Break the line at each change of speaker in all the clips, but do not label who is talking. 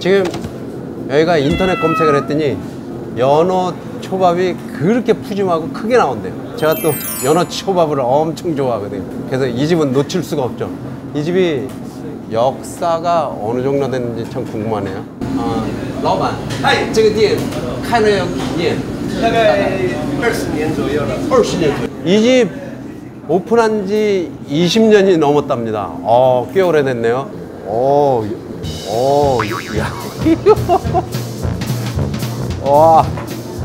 지금 여기가 인터넷 검색을 했더니 연어 초밥이 그렇게 푸짐하고 크게 나온대요. 제가 또 연어 초밥을 엄청 좋아하거든요. 그래서 이 집은 놓칠 수가 없죠. 이 집이 역사가 어느 정도 됐는지 참 궁금하네요. 어, 老板，
嗨
这个店开了有几年？
大概二十年左右了。
二十年。이 집 오픈한 지 20년이 넘었답니다. 어, 꽤 오래됐네요. 오, 오, 야. 와,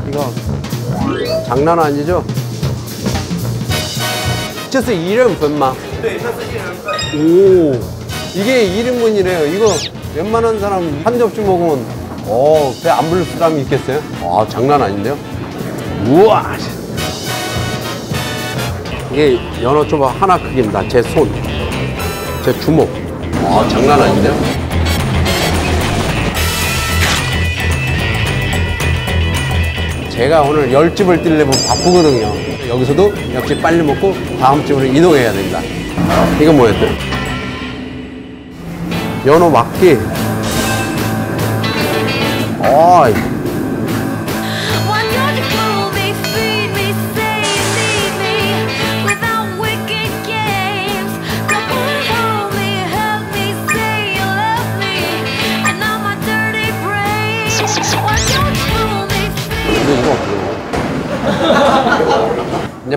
이거 장난 아니죠? 这是一人份吗?
对，这是一人份。
오, 이게 1인분이래요. 이거 웬만한 사람 한 접시 먹으면, 어, 배 안 부를 사람이 있겠어요? 아, 장난 아닌데요? 우와! 이게 연어초밥 하나 크기입니다. 제 손, 제 주먹. 아, 장난 아닌데요? 제가 오늘 열 집을 뛰려면 바쁘거든요. 여기서도 역시 빨리 먹고 다음 집으로 이동해야 됩니다. 이건 뭐였대? 연어 막기. 어이.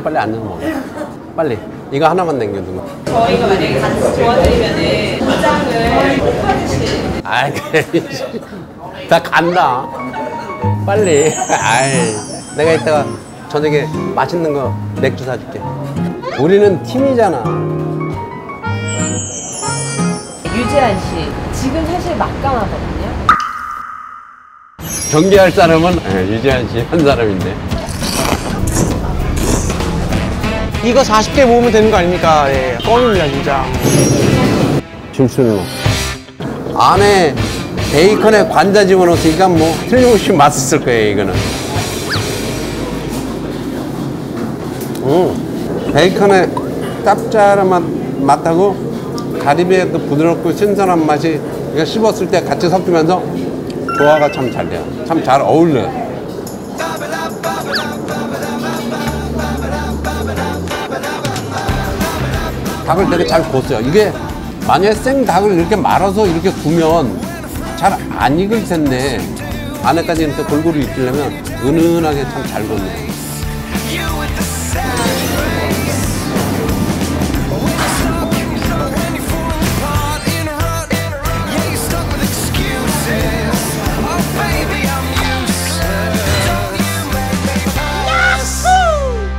이제 빨리 앉아서 먹어. 빨리. 이거 하나만 남겨두고.
저희가 만약에 같이 도와드리면은 포장을 못 받으실
아이, 그래. 다 간다. 빨리. 아이. 내가 이따가 저녁에 맛있는 거 맥주 사줄게. 우리는 팀이잖아.
유재한 씨 지금 사실 막강하거든요.
경기할 사람은 예, 유재한 씨 한 사람인데.
이거 40개 모으면 되는 거 아닙니까? 예, 껌입니다, 진짜.
줄수는 안에 베이컨에 관자 집어넣었으니까 뭐 틀림없이 맛있을 거예요 이거는 음 베이컨의 짭짤한 맛, 맛하고 가리비의 또 부드럽고 신선한 맛이 이거 씹었을 때 같이 섞이면서 조화가 참 잘 돼요 참 잘 어울려요 닭을 되게 잘 구웠어요. 이게 만약에 생 닭을 이렇게 말아서 이렇게 구면 잘 안 익을 텐데 안에까지 이렇게 골고루 익히려면 은은하게 참잘 구웠네요.